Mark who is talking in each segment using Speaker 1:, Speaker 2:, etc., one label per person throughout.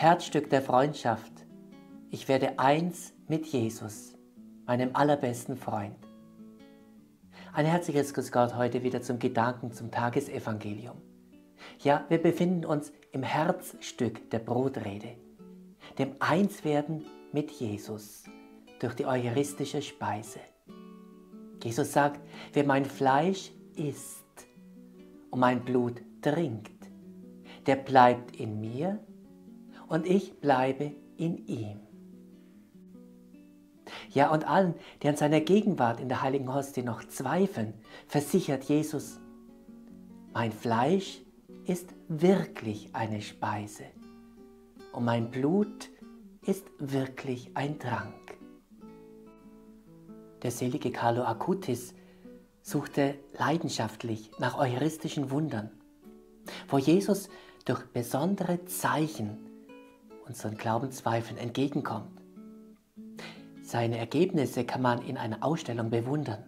Speaker 1: Herzstück der Freundschaft. Ich werde eins mit Jesus, meinem allerbesten Freund. Ein herzliches Grüß Gott heute wieder zum Gedanken zum Tagesevangelium. Ja, wir befinden uns im Herzstück der Brotrede, dem Einswerden mit Jesus durch die eucharistische Speise. Jesus sagt, wer mein Fleisch isst und mein Blut trinkt, der bleibt in mir und ich bleibe in ihm. Ja, und allen, die an seiner Gegenwart in der heiligen Hostie noch zweifeln, versichert Jesus, mein Fleisch ist wirklich eine Speise und mein Blut ist wirklich ein Trank. Der selige Carlo Acutis suchte leidenschaftlich nach eucharistischen Wundern, wo Jesus durch besondere Zeichen unseren Glaubenszweifeln entgegenkommt. Seine Ergebnisse kann man in einer Ausstellung bewundern.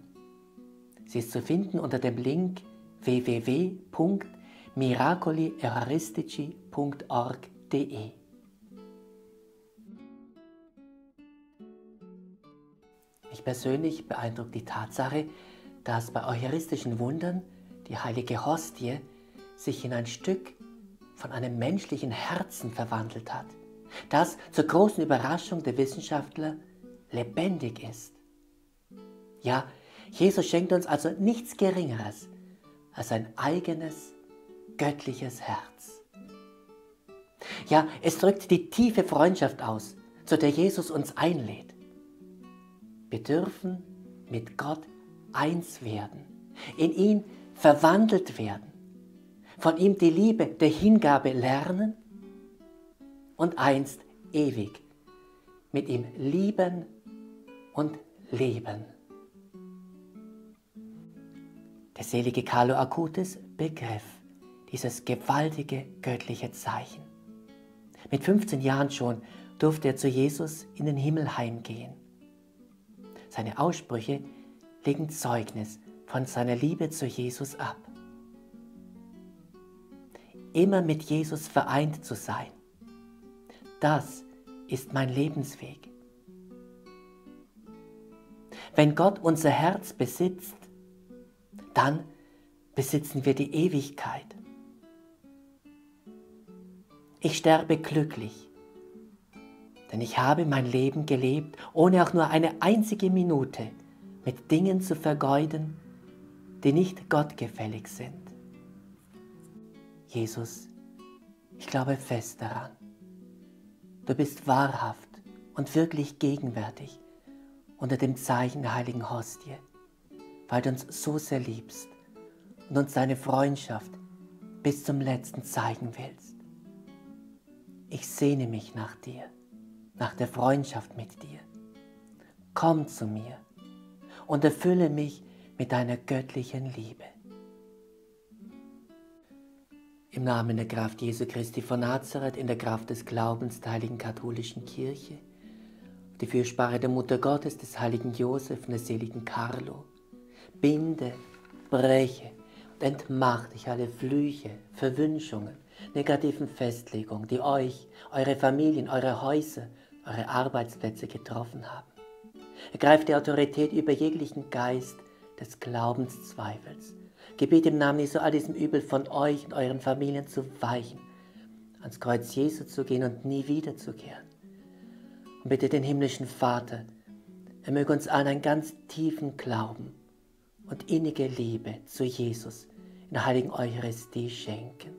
Speaker 1: Sie ist zu finden unter dem Link www.miracolieucharistici.org.de. Mich persönlich beeindruckt die Tatsache, dass bei eucharistischen Wundern die heilige Hostie sich in ein Stück von einem menschlichen Herzen verwandelt hat, das zur großen Überraschung der Wissenschaftler lebendig ist. Ja, Jesus schenkt uns also nichts Geringeres als ein eigenes göttliches Herz. Ja, es drückt die tiefe Freundschaft aus, zu der Jesus uns einlädt. Wir dürfen mit Gott eins werden, in ihn verwandelt werden, von ihm die Liebe der Hingabe lernen und einst ewig mit ihm lieben und leben. Der selige Carlo Acutis begriff dieses gewaltige göttliche Zeichen. Mit 15 Jahren schon durfte er zu Jesus in den Himmel heimgehen. Seine Aussprüche legen Zeugnis von seiner Liebe zu Jesus ab. Immer mit Jesus vereint zu sein, das ist mein Lebensweg. Wenn Gott unser Herz besitzt, dann besitzen wir die Ewigkeit. Ich sterbe glücklich, denn ich habe mein Leben gelebt, ohne auch nur eine einzige Minute mit Dingen zu vergeuden, die nicht gottgefällig sind. Jesus, ich glaube fest daran. Du bist wahrhaft und wirklich gegenwärtig unter dem Zeichen der heiligen Hostie, weil du uns so sehr liebst und uns deine Freundschaft bis zum letzten zeigen willst. Ich sehne mich nach dir, nach der Freundschaft mit dir. Komm zu mir und erfülle mich mit deiner göttlichen Liebe. Im Namen der Kraft Jesu Christi von Nazareth, in der Kraft des Glaubens der heiligen katholischen Kirche, die Fürsprache der Mutter Gottes, des heiligen Josef und des seligen Carlo, binde, breche und entmacht ich alle Flüche, Verwünschungen, negativen Festlegungen, die euch, eure Familien, eure Häuser, eure Arbeitsplätze getroffen haben. Ergreift die Autorität über jeglichen Geist des Glaubenszweifels. Gebet im Namen Jesu all diesem Übel von euch und euren Familien zu weichen, ans Kreuz Jesu zu gehen und nie wiederzukehren. Und bitte den himmlischen Vater, er möge uns allen einen ganz tiefen Glauben und innige Liebe zu Jesus in der heiligen Eucharistie schenken.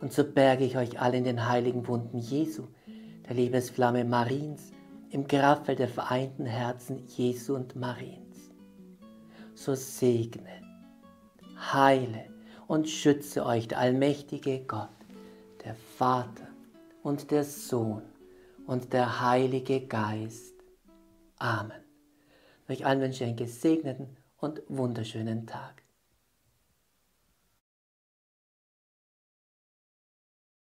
Speaker 1: Und so berge ich euch alle in den heiligen Wunden Jesu, der Liebesflamme Mariens, im Grabfeld der vereinten Herzen Jesu und Mariens. So segne, heile und schütze euch der allmächtige Gott, der Vater und der Sohn und der Heilige Geist. Amen. Euch allen wünsche einen gesegneten und wunderschönen Tag.